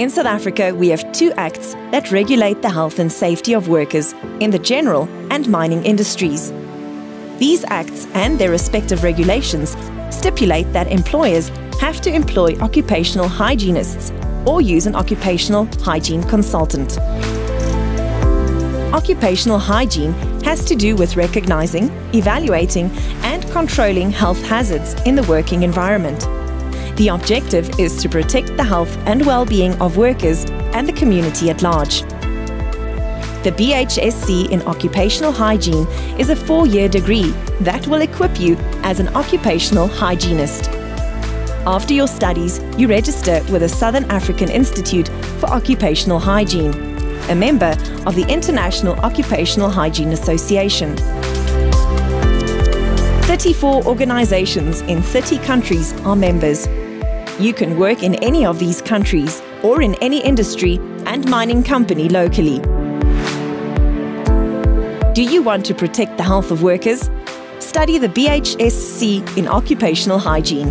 In South Africa, we have two acts that regulate the health and safety of workers in the general and mining industries. These acts and their respective regulations stipulate that employers have to employ occupational hygienists or use an occupational hygiene consultant. Occupational hygiene has to do with recognizing, evaluating, and controlling health hazards in the working environment. The objective is to protect the health and well-being of workers and the community at large. The BHSC in Occupational Hygiene is a four-year degree that will equip you as an occupational hygienist. After your studies, you register with the Southern African Institute for Occupational Hygiene, a member of the International Occupational Hygiene Association. 34 organizations in 30 countries are members. You can work in any of these countries or in any industry and mining company locally. Do you want to protect the health of workers? Study the BHSC in Occupational Hygiene.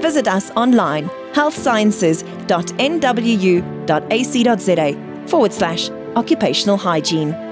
Visit us online healthsciences.nwu.ac.za forward slash occupational hygiene.